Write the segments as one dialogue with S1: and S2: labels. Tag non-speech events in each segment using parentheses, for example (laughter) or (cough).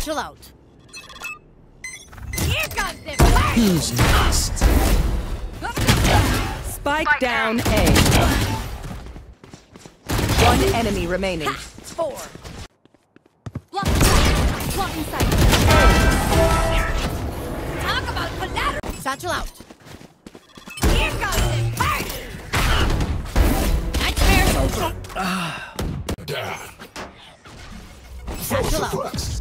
S1: Satchel out. Here comes the party!
S2: Who's next?
S3: Spike down A. One enemy remaining.
S1: Four. Block. Block inside. Talk about collateral. Satchel out. Here comes the party! Nightmare's over.
S2: Down.
S1: Satchel out.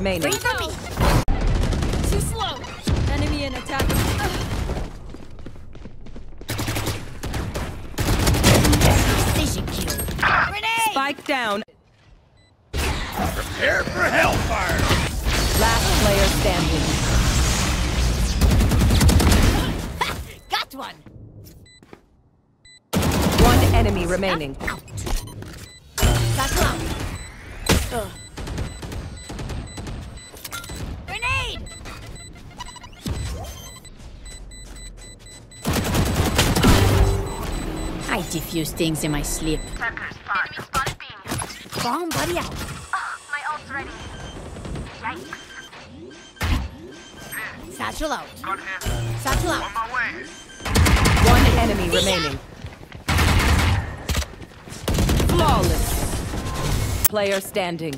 S3: Remaining.
S1: Free for me. Too slow. Enemy in attack. Precision kill. Grenade!
S3: Spike down.
S2: Prepare for hellfire!
S3: Last player standing. (laughs)
S1: Got one.
S3: One enemy remaining.
S1: Out. Satchel out. Ugh. I diffuse things in my sleep.
S4: Enemy spotted B.
S1: Bomb buddy out.
S4: Ah, my ult's ready. Yikes.
S1: Satchel out.
S5: Got hit.
S1: Satchel out.
S5: On my way.
S3: One enemy remaining. Flawless. Player standing.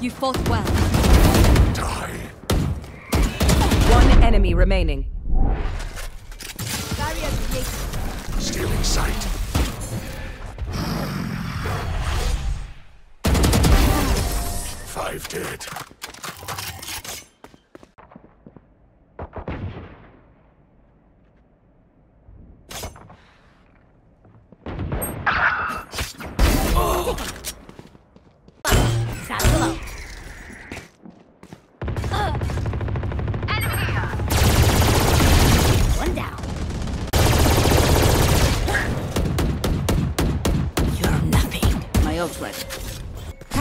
S1: You fought well.
S2: Die.
S3: One enemy remaining.
S1: Barrier created.
S2: Stealing sight. Five dead.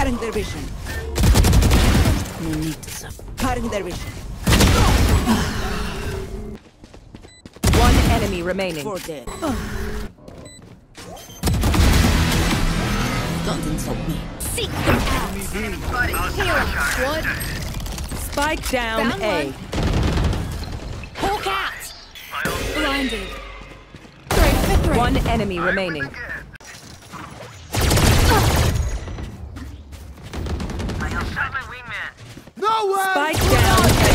S6: Cutting their vision.
S1: No need to suffer.
S6: Cutting their vision.
S3: One enemy remaining.
S6: Four dead.
S1: Don't insult me. Seek them out. Hero squad.
S3: Spike down
S1: Found
S3: A.
S1: one. Hawk out. Blinded. Threat for threat.
S3: One enemy remaining.
S5: My way!
S3: Spike down A.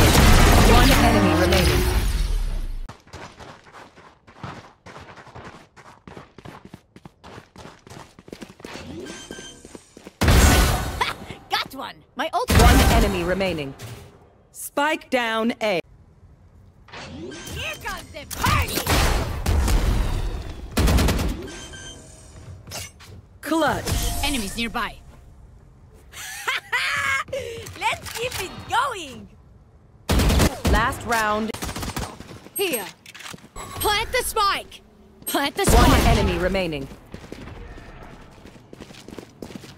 S3: One enemy remaining. (laughs)
S1: Got one. My ult.
S3: One enemy remaining. Spike down A.
S1: Here comes the party.
S3: Clutch.
S1: Enemies nearby. Keep it going.
S3: Last round.
S1: Here. Plant the spike. Plant the spike!
S3: One
S1: spike.
S3: enemy remaining.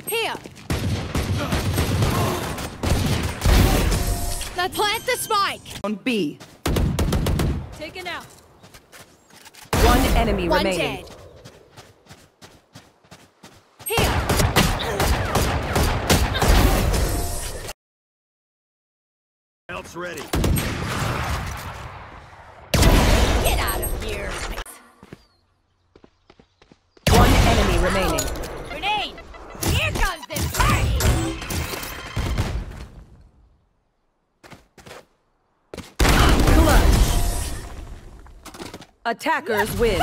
S1: Here. Now plant the spike.
S3: On B.
S1: Taken out.
S3: One enemy
S1: One
S3: remaining.
S1: dead. Here.
S5: Ult's ready.
S1: Get out of here.
S3: One enemy remaining.
S1: Grenade. Here comes the party.
S3: Clutch. Attackers win.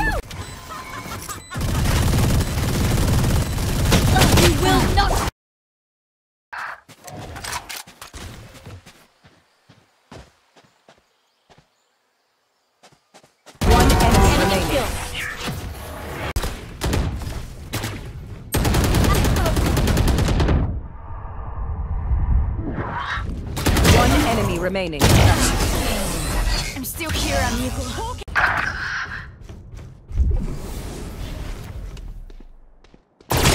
S3: Remaining.
S1: I'm still here, amigo.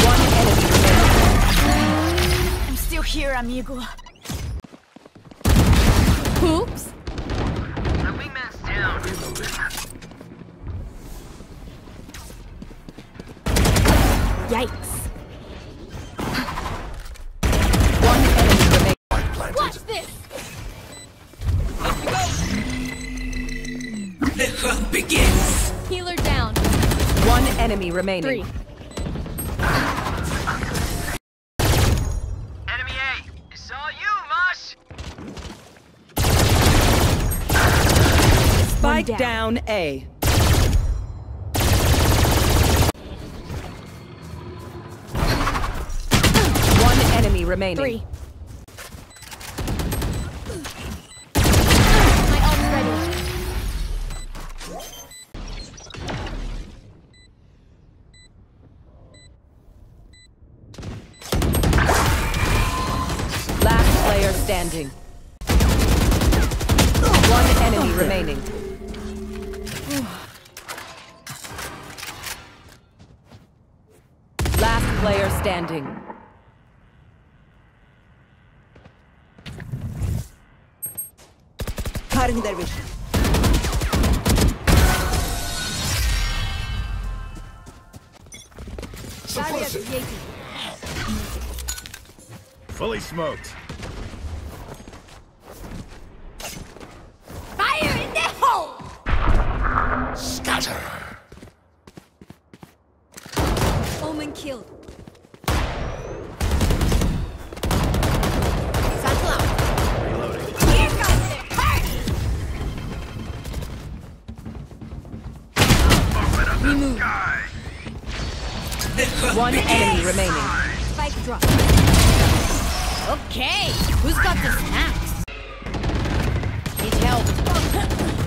S3: One enemy remaining.
S1: I'm still here, amigo. Oops.
S5: My wingman's down.
S1: Yikes.
S3: Enemy remaining.
S1: Three.
S5: Enemy A. It's all you, Mosh.
S3: Spike
S1: down.
S3: down A. One enemy remaining.
S1: Three.
S3: Player standing. One enemy remaining. Last player standing.
S6: Cutting their vision.
S2: Suppressing.
S5: Fully smoked.
S1: Fire in the hole.
S2: Scatter.
S1: Omen killed. Satchel out.
S5: Reloading.
S1: Here comes the party. Remove.
S6: The hunt
S3: One
S6: begins.
S3: enemy remaining.
S1: Spike drop. Okay, who's got the snacks? Need help. (laughs)